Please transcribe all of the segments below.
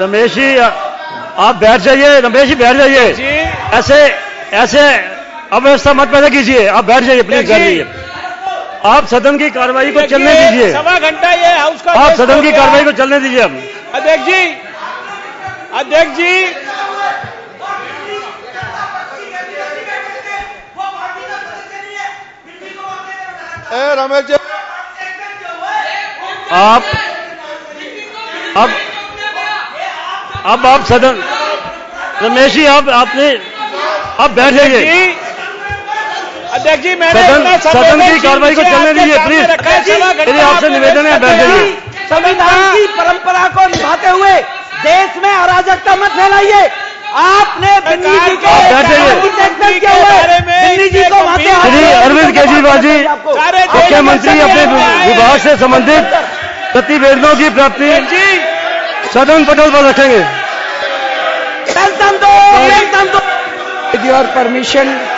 रमेश जी आप बैठ जाइए रमेश जी बैठ जाइए। ऐसे ऐसे अव्यवस्था मत पैदा कीजिए। आप बैठ जाइए प्लीज़ बैठ जाइए आप सदन की कार्रवाई को चलने दीजिए। सवा घंटा ये हाउस का आप सदन की कार्रवाई को चलने दीजिए अब। अध्यक्ष जी अध्यक्ष जी। रमेश जी। आप अब अब आप सदन रमेश जी आप आपने आप बैठ जाइए। जी अध्यक्ष जी मैंने सदन- सदन की कार्रवाई को चलने दीजिए, प्लीज़। मेरी आपसे निवेदन है, बैठ जाइए। संविधान की परंपरा को निभाते हुए देश में अराजकता मत फैलाइए। आपने श्री अरविंद केजरीवाल जी आपको मुख्यमंत्री अपने विभाग से संबंधित प्रतिवेदनों की प्राप्ति। जी। सदन पटल पर रखेंगे। टेंशन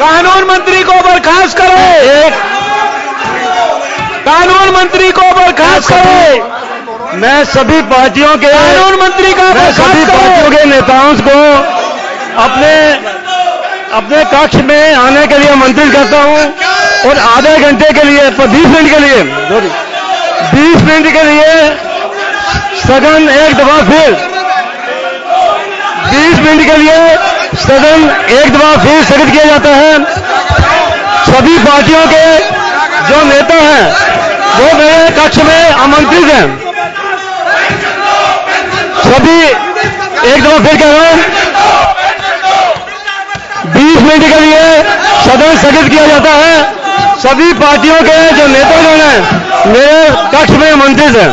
कानून मंत्री को बर्खास्त करो। एक कानून मंत्री को बर्खास्त करो। मैं सभी पार्टियों के कानून मंत्री का मैं सभी पार्टियों के नेताओं को अपने अपने कक्ष में आने के लिए आमंत्रित करता हूँ और आधे घंटे के लिए बीस मिनट के लिए बीस मिनट के लिए सदन एक दफ़ा फिर बीस मिनट के लिए सदन एक दफ़ा फिर स्थगित किया जाता है। सभी पार्टियों के जो नेता हैं, वो मेरे कक्ष में आमंत्रित हैं। सभी एक दफ़ा फिर कह रहा हूँ, बीस मिनट के लिए सदन स्थगित किया जाता है। सभी पार्टियों के जो नेतागण हैं, मेरे कक्ष में आमंत्रित हैं।